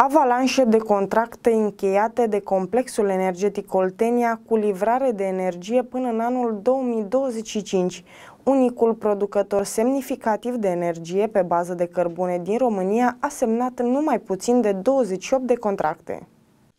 Avalanșe de contracte încheiate de complexul energetic Oltenia cu livrare de energie până în anul 2025. Unicul producător semnificativ de energie pe bază de cărbune din România a semnat numai puțin de 28 de contracte.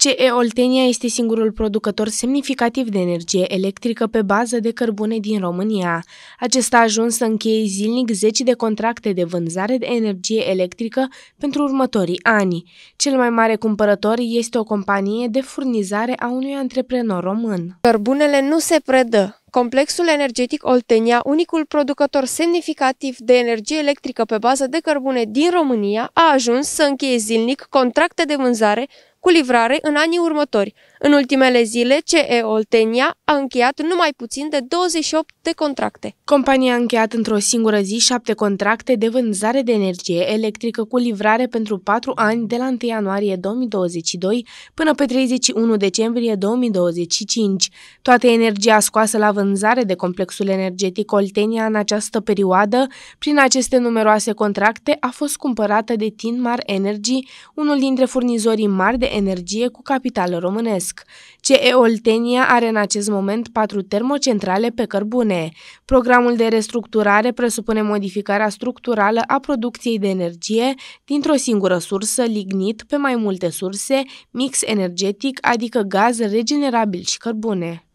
CE Oltenia este singurul producător semnificativ de energie electrică pe bază de cărbune din România. Acesta a ajuns să încheie zilnic 10 de contracte de vânzare de energie electrică pentru următorii ani. Cel mai mare cumpărător este o companie de furnizare a unui antreprenor român. Cărbunele nu se predă. Complexul energetic Oltenia, unicul producător semnificativ de energie electrică pe bază de cărbune din România, a ajuns să încheie zilnic contracte de vânzare cu livrare în anii următori. În ultimele zile, CE Oltenia a încheiat numai puțin de 28 de contracte. Compania a încheiat într-o singură zi șapte contracte de vânzare de energie electrică cu livrare pentru patru ani de la 1 ianuarie 2022 până pe 31 decembrie 2025. Toată energia scoasă la vânzare de complexul energetic Oltenia în această perioadă, prin aceste numeroase contracte, a fost cumpărată de Tinmar Energy, unul dintre furnizorii mari de energie cu capital românesc. CE Oltenia are în acest moment patru termocentrale pe cărbune. Programul de restructurare presupune modificarea structurală a producției de energie dintr-o singură sursă, lignit, pe mai multe surse, mix energetic, adică gaz regenerabil și cărbune.